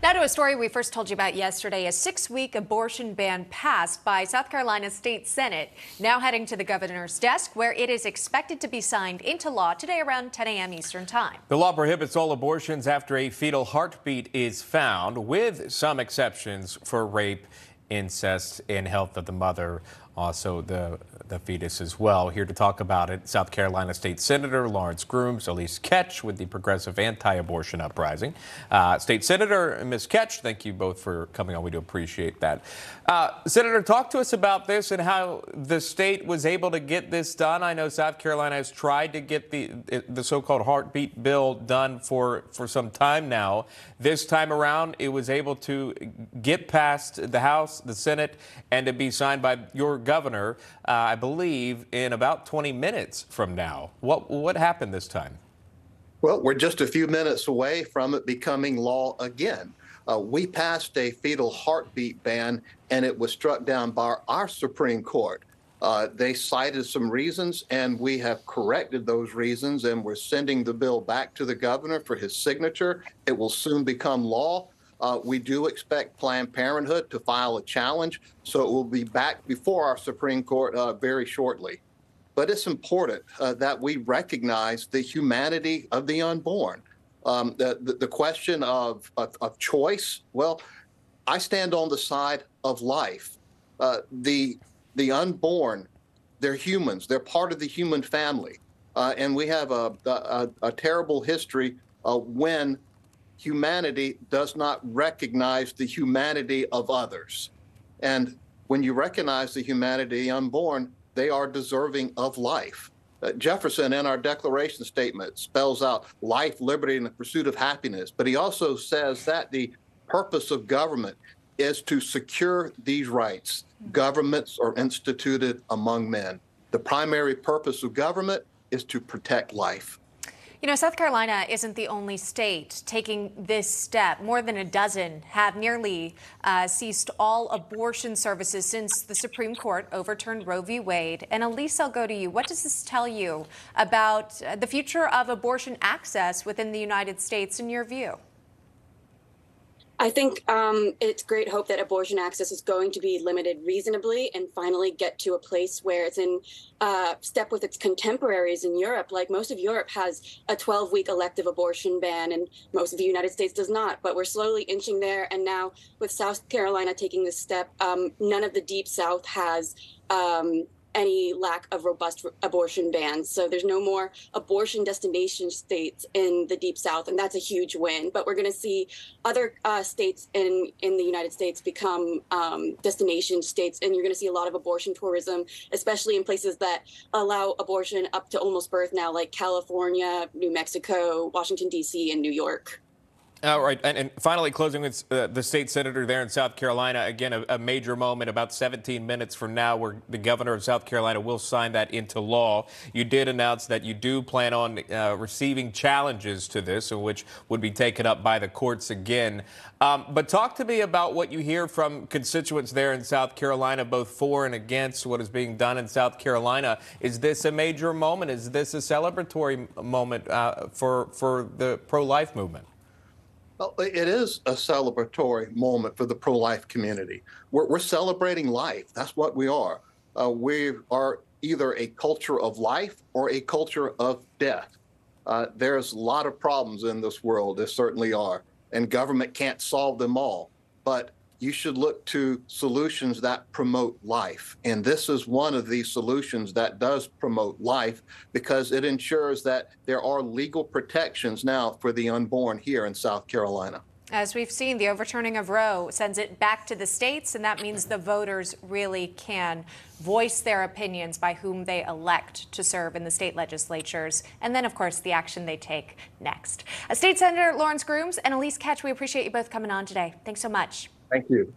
Now to a story we first told you about yesterday. A six week abortion ban passed by South Carolina State Senate, now heading to the governor's desk, where it is expected to be signed into law today around 10 a.m. Eastern Time. The law prohibits all abortions after a fetal heartbeat is found, with some exceptions for rape, incest, and health of the mother, also the, the fetus as well. Here to talk about it, South Carolina State Senator Lawrence Grooms, Elise Ketch with the Progressive Anti-Abortion Uprising. Uh, State Senator Ms. Ketch, thank you both for coming on. We do appreciate that. Uh, Senator, talk to us about this and how the state was able to get this done. I know South Carolina has tried to get the the so-called heartbeat bill done for for some time now. This time around, it was able to get past the House, the Senate, and to be signed by your governor, uh, I believe, in about 20 minutes from now. What, what happened this time? Well, we're just a few minutes away from it becoming law again. Uh, we passed a fetal heartbeat ban, and it was struck down by our Supreme Court. Uh, they cited some reasons, and we have corrected those reasons, and we're sending the bill back to the governor for his signature. It will soon become law. Uh, we do expect Planned Parenthood to file a challenge, so it will be back before our Supreme Court uh, very shortly. But it's important uh, that we recognize the humanity of the unborn. Um, the, the, the, question of, of, of, choice, well, I stand on the side of life. Uh, the, the unborn, they're humans, they're part of the human family. Uh, and we have a, a, a terrible history when humanity does not recognize the humanity of others. And when you recognize the humanity unborn, they are deserving of life. Uh, Jefferson, in our Declaration statement, spells out life, liberty, and the pursuit of happiness. But he also says that the purpose of government is to secure these rights. Governments are instituted among men. The primary purpose of government is to protect life. You know, South Carolina isn't the only state taking this step. More than a dozen have nearly uh, ceased all abortion services since the Supreme Court overturned Roe v. Wade. And Elise, I'll go to you. What does this tell you about uh, the future of abortion access within the United States in your view? I think um, it's great hope that abortion access is going to be limited reasonably and finally get to a place where it's in uh, step with its contemporaries in Europe. Like most of Europe has a 12 week elective abortion ban, and most of the United States does not. But we're slowly inching there. And now, with South Carolina taking this step, um, none of the Deep South has. Um, any lack of robust abortion bans. So there's no more abortion destination states in the deep south, and that's a huge win. But we're going to see other uh, states in in the United States become um, destination states, and you're going to see a lot of abortion tourism, especially in places that allow abortion up to almost birth now, like California, New Mexico, Washington D.C., and New York. All right, and, and finally, closing with uh, the state senator there in South Carolina. Again, a, a, major moment about 17 minutes from now, where the governor of South Carolina will sign that into law. You did announce that you do plan on uh, receiving challenges to this, which would be taken up by the courts again. Um, but talk to me about what you hear from constituents there in South Carolina, both for and against what is being done in South Carolina. Is this a major moment? Is this a celebratory moment uh, for for the pro-life movement? Well, it is a celebratory moment for the pro life community. We're, we're, celebrating life. That's what we are. Uh, we are either a culture of life or a culture of death. Uh, there's a lot of problems in this world, there certainly are, and government can't solve them all. But you should look to solutions that promote life. And this is one of these solutions that does promote life because it ensures that there are legal protections now for the unborn here in South Carolina. As we've seen, the overturning of Roe sends it back to the states, and that means the voters really can voice their opinions by whom they elect to serve in the state legislatures, and then, of course, the action they take next. State Senator Lawrence Grooms and Elise Ketch, we appreciate you both coming on today. Thanks so much. Thank you.